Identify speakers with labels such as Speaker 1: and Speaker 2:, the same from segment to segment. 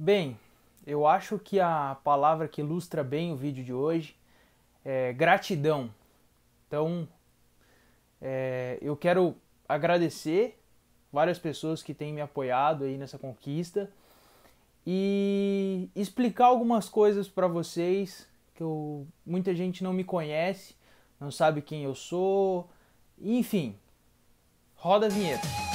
Speaker 1: Bem, eu acho que a palavra que ilustra bem o vídeo de hoje é gratidão. Então, é, eu quero agradecer várias pessoas que têm me apoiado aí nessa conquista e explicar algumas coisas para vocês que eu, muita gente não me conhece, não sabe quem eu sou, enfim. Roda a vinheta.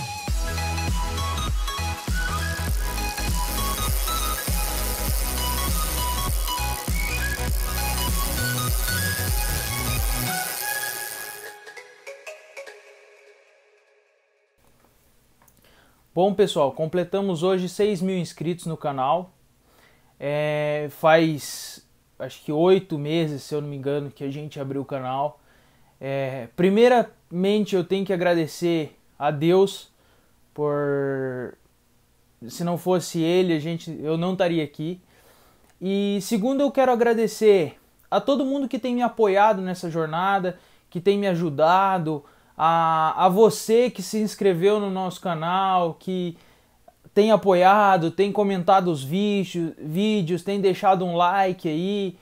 Speaker 1: Bom, pessoal, completamos hoje 6 mil inscritos no canal. É, faz acho que oito meses, se eu não me engano, que a gente abriu o canal. É, primeiramente, eu tenho que agradecer a Deus por. Se não fosse Ele, a gente, eu não estaria aqui. E segundo, eu quero agradecer a todo mundo que tem me apoiado nessa jornada, que tem me ajudado, a, a você que se inscreveu no nosso canal, que tem apoiado, tem comentado os vídeos, vídeos tem deixado um like aí,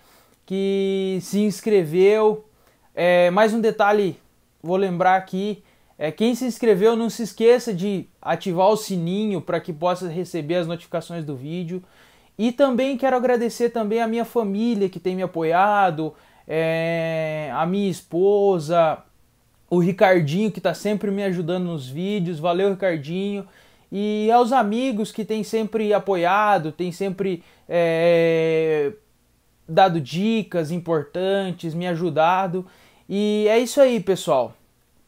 Speaker 1: que se inscreveu. É, mais um detalhe, vou lembrar aqui, é, quem se inscreveu não se esqueça de ativar o sininho para que possa receber as notificações do vídeo. E também quero agradecer também a minha família que tem me apoiado, é, a minha esposa, o Ricardinho que está sempre me ajudando nos vídeos, valeu Ricardinho, e aos amigos que têm sempre apoiado, têm sempre é, dado dicas importantes, me ajudado. E é isso aí, pessoal.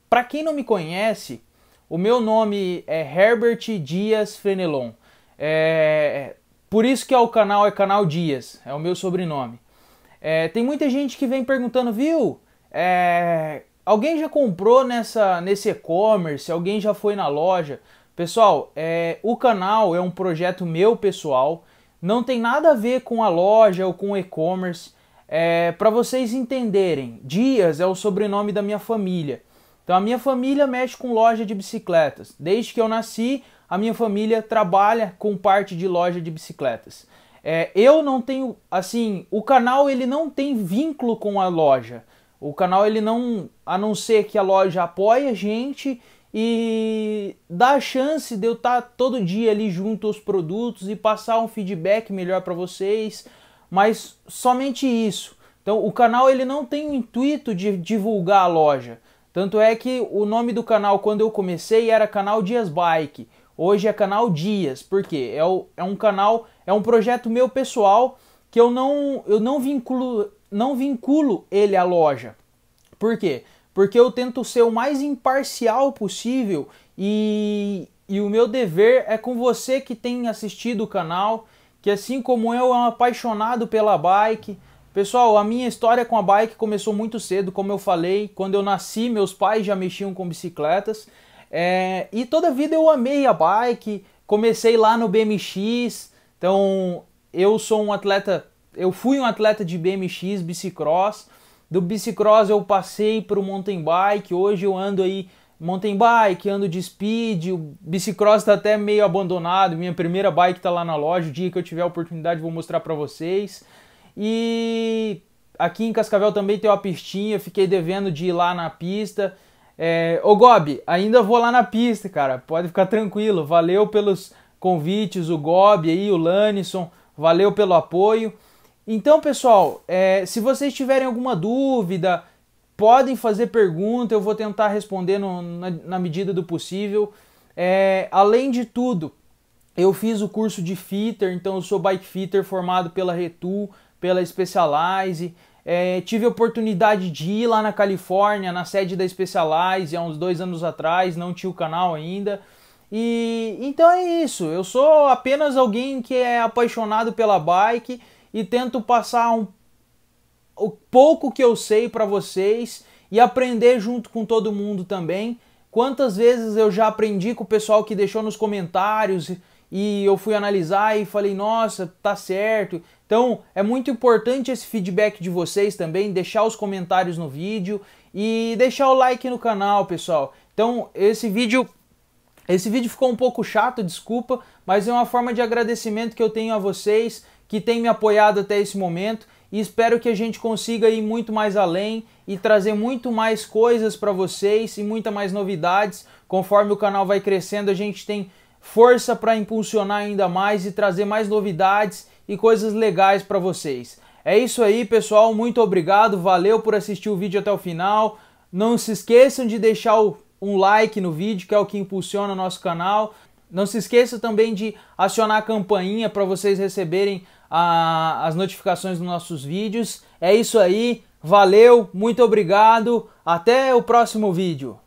Speaker 1: Para quem não me conhece, o meu nome é Herbert Dias Fenelon. É, por isso que é o canal é Canal Dias, é o meu sobrenome. É, tem muita gente que vem perguntando, viu? É, Alguém já comprou nessa nesse e-commerce? Alguém já foi na loja? Pessoal, é, o canal é um projeto meu pessoal, não tem nada a ver com a loja ou com o e-commerce. É, Para vocês entenderem, Dias é o sobrenome da minha família. Então a minha família mexe com loja de bicicletas. Desde que eu nasci, a minha família trabalha com parte de loja de bicicletas. É, eu não tenho, assim, o canal ele não tem vínculo com a loja. O canal ele não, a não ser que a loja apoie a gente e dá a chance de eu estar tá todo dia ali junto aos produtos e passar um feedback melhor para vocês, mas somente isso. Então o canal ele não tem o intuito de divulgar a loja. Tanto é que o nome do canal quando eu comecei era canal Dias Bike. Hoje é canal Dias, porque é, o, é um canal, é um projeto meu pessoal que eu não, eu não vinculo não vinculo ele à loja. Por quê? Porque eu tento ser o mais imparcial possível e, e o meu dever é com você que tem assistido o canal, que assim como eu é um apaixonado pela bike. Pessoal, a minha história com a bike começou muito cedo, como eu falei. Quando eu nasci, meus pais já mexiam com bicicletas. É, e toda a vida eu amei a bike. Comecei lá no BMX. Então, eu sou um atleta eu fui um atleta de BMX, bicicross. Do bicicross eu passei para o mountain bike. Hoje eu ando aí mountain bike, ando de speed. O bicicross está até meio abandonado. Minha primeira bike está lá na loja. O dia que eu tiver a oportunidade vou mostrar para vocês. E aqui em Cascavel também tem uma pistinha. Fiquei devendo de ir lá na pista. É... Ô Gobi, ainda vou lá na pista, cara. Pode ficar tranquilo. Valeu pelos convites, o Gobi aí, o Lanison. Valeu pelo apoio. Então, pessoal, é, se vocês tiverem alguma dúvida, podem fazer pergunta, eu vou tentar responder no, na, na, medida do possível. É, além de tudo, eu fiz o curso de fitter, então eu sou bike fitter formado pela Retu, pela Specialize. É, tive a oportunidade de ir lá na Califórnia, na sede da Specialize, há uns dois anos atrás, não tinha o canal ainda. E então é isso, eu sou apenas alguém que é apaixonado pela bike e tento passar um, o pouco que eu sei para vocês e aprender junto com todo mundo também. Quantas vezes eu já aprendi com o pessoal que deixou nos comentários e eu fui analisar e falei, nossa, tá certo. Então é muito importante esse feedback de vocês também, deixar os comentários no vídeo e deixar o like no canal, pessoal. Então esse vídeo Esse vídeo ficou um pouco chato, desculpa, mas é uma forma de agradecimento que eu tenho a vocês que têm me apoiado até esse momento e espero que a gente consiga ir muito mais além e trazer muito mais coisas para vocês e muita mais novidades. Conforme o canal vai crescendo, a gente tem força para impulsionar ainda mais e trazer mais novidades e coisas legais para vocês. É isso aí, pessoal. Muito obrigado. Valeu por assistir o vídeo até o final. Não se esqueçam de deixar um like no vídeo, que é o que impulsiona o nosso canal. Não se esqueça também de acionar a campainha para vocês receberem a, as notificações dos nossos vídeos. É isso aí. Valeu, muito obrigado. Até o próximo vídeo.